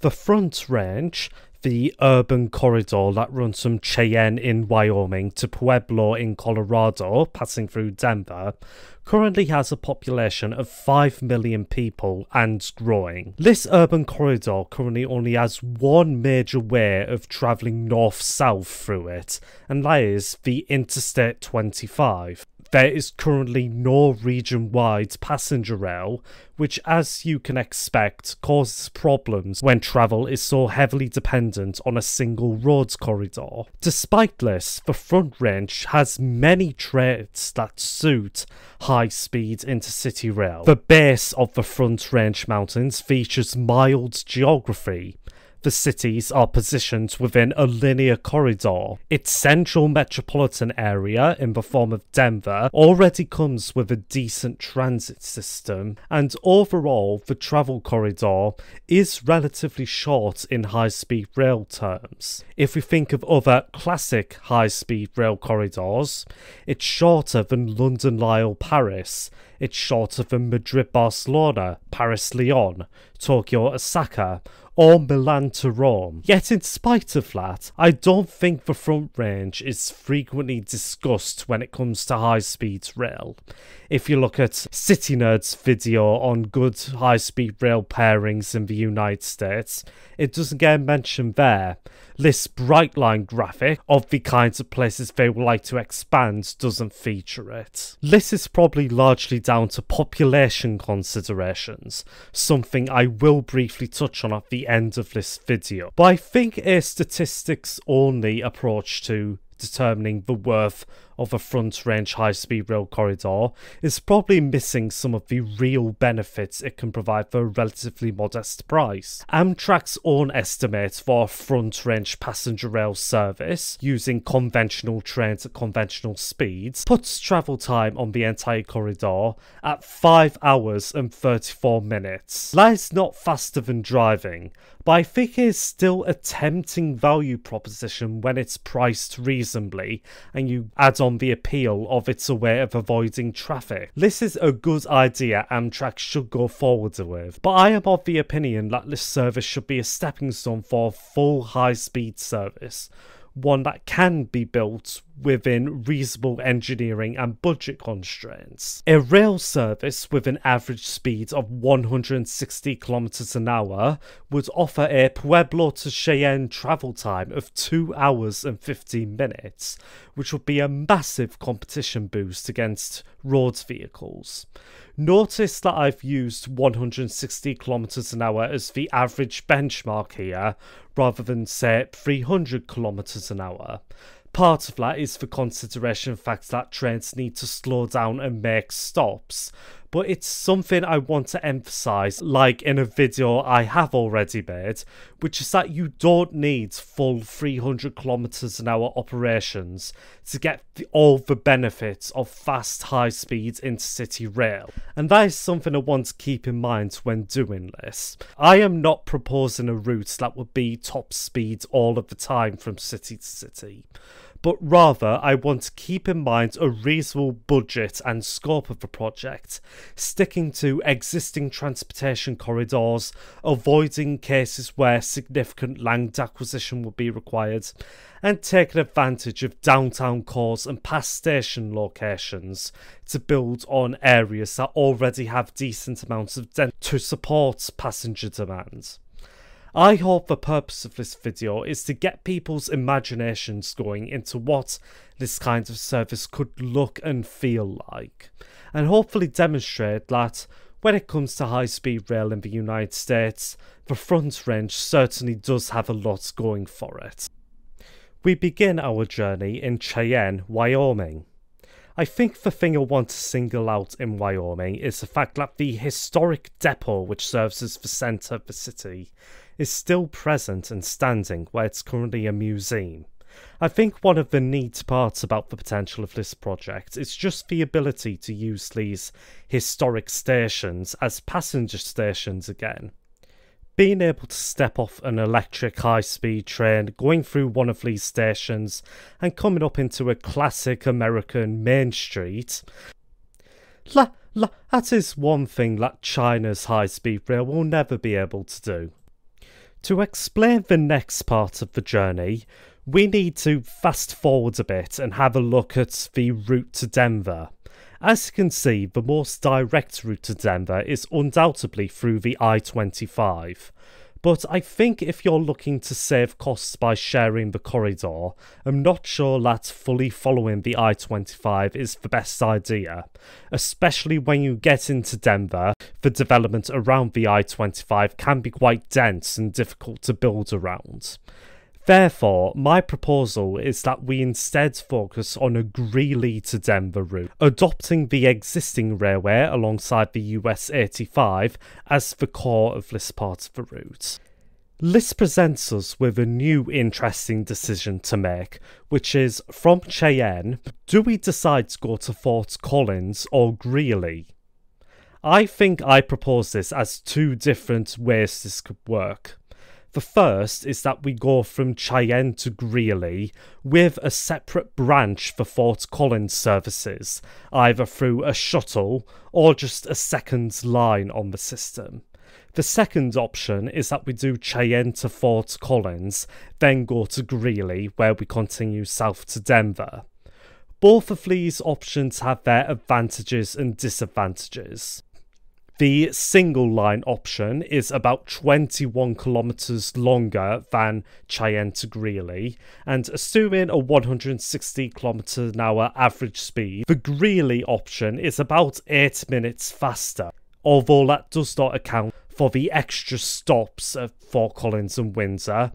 The Front Range, the urban corridor that runs from Cheyenne in Wyoming to Pueblo in Colorado, passing through Denver, currently has a population of 5 million people and growing. This urban corridor currently only has one major way of travelling north south through it, and that is the Interstate 25 there is currently no region wide passenger rail, which, as you can expect, causes problems when travel is so heavily dependent on a single road corridor. Despite this, the front range has many traits that suit high speed intercity rail. The base of the front range mountains features mild geography the cities are positioned within a linear corridor. Its central metropolitan area, in the form of Denver, already comes with a decent transit system, and overall, the travel corridor is relatively short in high speed rail terms. If we think of other classic high speed rail corridors, it's shorter than London Lille Paris, it's shorter than Madrid Barcelona, Paris Lyon, Tokyo Osaka, or Milan to Rome. Yet, in spite of that, I don't think the front range is frequently discussed when it comes to high speed rail. If you look at CityNerd's video on good high speed rail pairings in the United States, it doesn't get mentioned there. This Brightline graphic of the kinds of places they would like to expand doesn't feature it. This is probably largely down to population considerations, something I will briefly touch on at the end of this video. But I think a statistics only approach to determining the worth of a front range high speed rail corridor is probably missing some of the real benefits it can provide for a relatively modest price. Amtrak's own estimate for a front range passenger rail service using conventional trains at conventional speeds puts travel time on the entire corridor at 5 hours and 34 minutes. That is not faster than driving, but I think it is still a tempting value proposition when it's priced reasonably and you add on on the appeal of its a way of avoiding traffic. This is a good idea Amtrak should go forward with, but I am of the opinion that this service should be a stepping stone for full high speed service one that can be built within reasonable engineering and budget constraints. A rail service with an average speed of 160 kilometers an hour would offer a Pueblo to Cheyenne travel time of 2 hours and 15 minutes, which would be a massive competition boost against road vehicles. Notice that I've used 160 kilometers an hour as the average benchmark here, rather than say 300 kilometers an hour. Part of that is for consideration fact that trains need to slow down and make stops, but it's something I want to emphasize, like in a video I have already made, which is that you don't need full 300 kilometers an hour operations to get the, all the benefits of fast, high speed intercity rail. And that is something I want to keep in mind when doing this. I am not proposing a route that would be top speed all of the time from city to city but rather I want to keep in mind a reasonable budget and scope of the project, sticking to existing transportation corridors, avoiding cases where significant land acquisition would be required, and taking advantage of downtown cores and past station locations to build on areas that already have decent amounts of density to support passenger demand. I hope the purpose of this video is to get people's imaginations going into what this kind of service could look and feel like, and hopefully demonstrate that when it comes to high speed rail in the United States, the front range certainly does have a lot going for it. We begin our journey in Cheyenne, Wyoming. I think the thing I want to single out in Wyoming is the fact that the historic depot which serves as the centre of the city is still present and standing where it's currently a museum. I think one of the neat parts about the potential of this project is just the ability to use these historic stations as passenger stations again. Being able to step off an electric high speed train, going through one of these stations, and coming up into a classic American main street. La, la, that is one thing that China's high speed rail will never be able to do. To explain the next part of the journey, we need to fast forward a bit and have a look at the route to Denver. As you can see, the most direct route to Denver is undoubtedly through the I 25. But I think if you're looking to save costs by sharing the corridor, I'm not sure that fully following the I 25 is the best idea, especially when you get into Denver. The development around the I 25 can be quite dense and difficult to build around. Therefore, my proposal is that we instead focus on a Greeley to Denver route, adopting the existing railway alongside the US 85 as the core of this part of the route. This presents us with a new interesting decision to make, which is from Cheyenne, do we decide to go to Fort Collins or Greeley? I think I propose this as two different ways this could work. The first is that we go from Cheyenne to Greeley with a separate branch for Fort Collins services, either through a shuttle or just a second line on the system. The second option is that we do Cheyenne to Fort Collins, then go to Greeley, where we continue south to Denver. Both of these options have their advantages and disadvantages. The single line option is about 21 kilometers longer than Cheyenne to Greeley, and assuming a 160 kilometers an hour average speed, the Greeley option is about 8 minutes faster, although that does not account for the extra stops at Fort Collins and Windsor,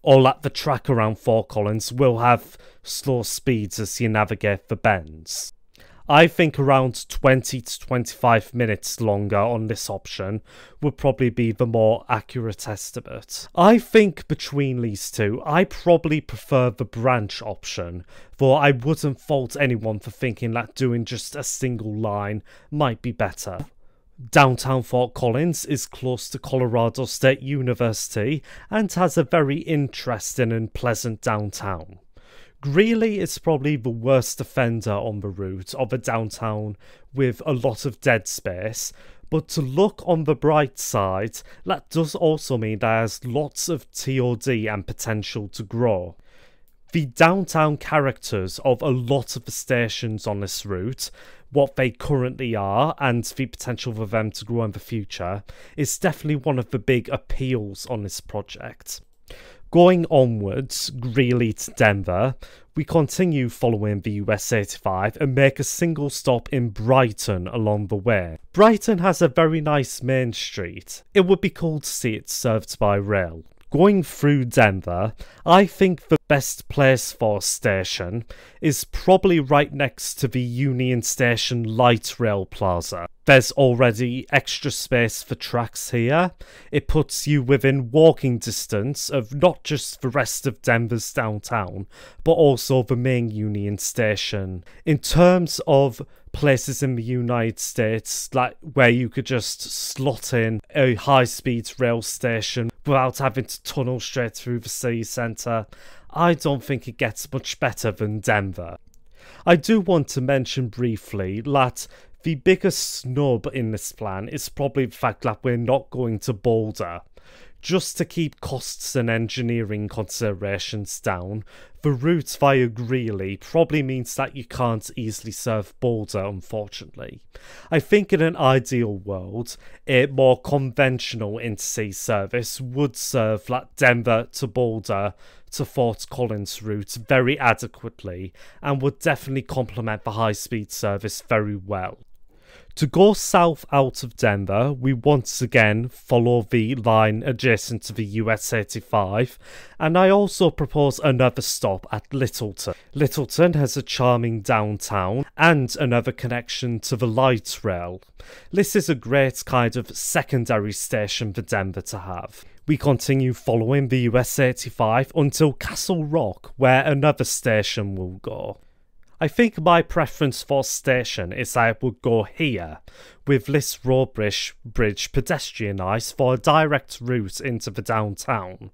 or that the track around Fort Collins will have slow speeds as you navigate the bends. I think around 20 to 25 minutes longer on this option would probably be the more accurate estimate. I think between these two, I probably prefer the branch option, though I wouldn't fault anyone for thinking that doing just a single line might be better. Downtown Fort Collins is close to Colorado State University and has a very interesting and pleasant downtown. Greeley is probably the worst offender on the route of a downtown with a lot of dead space, but to look on the bright side, that does also mean there's lots of TOD and potential to grow. The downtown characters of a lot of the stations on this route, what they currently are, and the potential for them to grow in the future, is definitely one of the big appeals on this project. Going onwards, Greeley to Denver, we continue following the US 85 and make a single stop in Brighton along the way. Brighton has a very nice main street. It would be cool to see it served by rail. Going through Denver, I think the best place for a station is probably right next to the Union Station Light Rail Plaza. There's already extra space for tracks here. It puts you within walking distance of not just the rest of Denver's downtown, but also the main Union Station. In terms of places in the United States like where you could just slot in a high speed rail station without having to tunnel straight through the city centre. I don't think it gets much better than Denver. I do want to mention briefly that the biggest snub in this plan is probably the fact that we're not going to Boulder. Just to keep costs and engineering considerations down, the route via Greeley probably means that you can't easily serve Boulder, unfortunately. I think in an ideal world, a more conventional interstate service would serve that Denver to Boulder to Fort Collins route very adequately and would definitely complement the high speed service very well. To go south out of Denver, we once again follow the line adjacent to the US 85, and I also propose another stop at Littleton. Littleton has a charming downtown and another connection to the light rail. This is a great kind of secondary station for Denver to have. We continue following the US 85 until Castle Rock, where another station will go. I think my preference for station is I would go here, with this Bridge pedestrianised for a direct route into the downtown.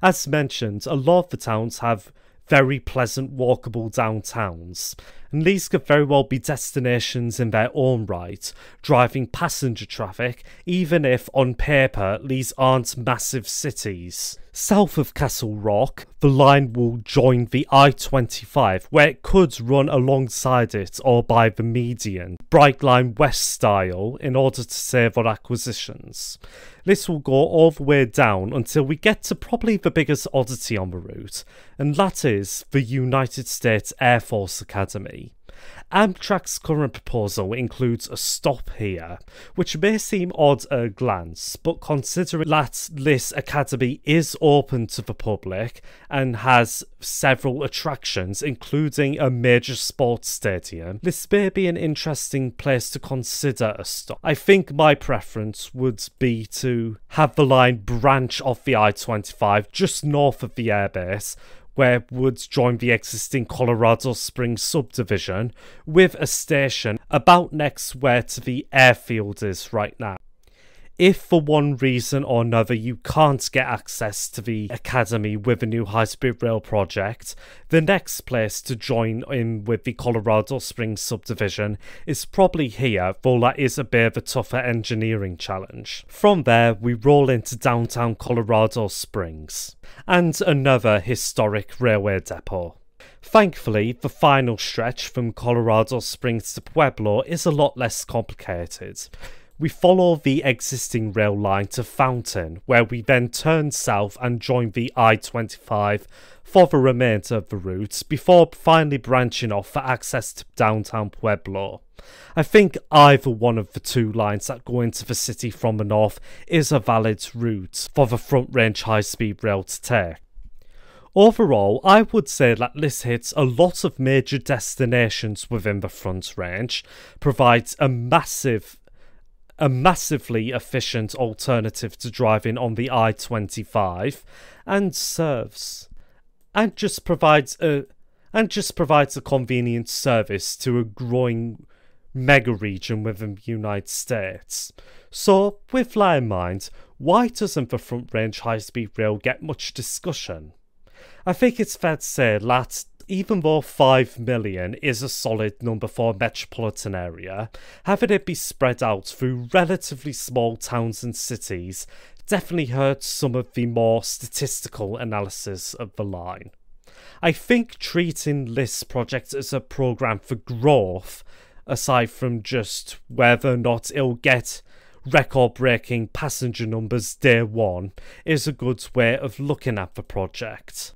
As mentioned, a lot of the towns have very pleasant walkable downtowns, and these could very well be destinations in their own right, driving passenger traffic, even if on paper these aren't massive cities. South of Castle Rock, the line will join the I-25 where it could run alongside it or by the median, Brightline West style, in order to save on acquisitions. This will go all the way down until we get to probably the biggest oddity on the route, and that is the United States Air Force Academy. Amtrak's current proposal includes a stop here, which may seem odd at a glance, but considering that this academy is open to the public and has several attractions, including a major sports stadium, this may be an interesting place to consider a stop. I think my preference would be to have the line branch off the I 25 just north of the airbase where would join the existing Colorado Springs subdivision with a station about next where to the airfield is right now if for one reason or another you can't get access to the academy with a new high speed rail project, the next place to join in with the Colorado Springs subdivision is probably here, though that is a bit of a tougher engineering challenge. From there, we roll into downtown Colorado Springs, and another historic railway depot. Thankfully, the final stretch from Colorado Springs to Pueblo is a lot less complicated. We follow the existing rail line to Fountain, where we then turn south and join the I-25 for the remainder of the route, before finally branching off for access to downtown Pueblo. I think either one of the two lines that go into the city from the north is a valid route for the front range high speed rail to take. Overall, I would say that this hits a lot of major destinations within the front range, provides a massive a massively efficient alternative to driving on the I-25 and serves and just provides a and just provides a convenient service to a growing mega region within the United States. So, with that in mind, why doesn't the front range high speed rail get much discussion? I think it's fair to say that even though 5 million is a solid number for a metropolitan area, having it be spread out through relatively small towns and cities definitely hurts some of the more statistical analysis of the line. I think treating this project as a program for growth, aside from just whether or not it'll get record breaking passenger numbers day one, is a good way of looking at the project.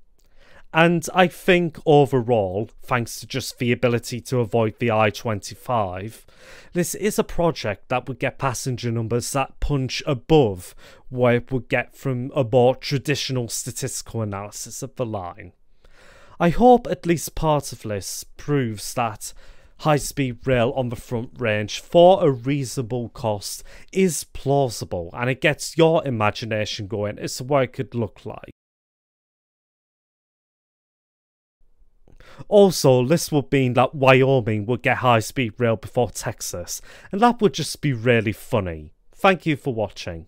And I think overall, thanks to just the ability to avoid the I 25, this is a project that would get passenger numbers that punch above what it would get from a more traditional statistical analysis of the line. I hope at least part of this proves that high speed rail on the front range for a reasonable cost is plausible and it gets your imagination going as to what it could look like. Also, this would mean that Wyoming would get high speed rail before Texas, and that would just be really funny. Thank you for watching.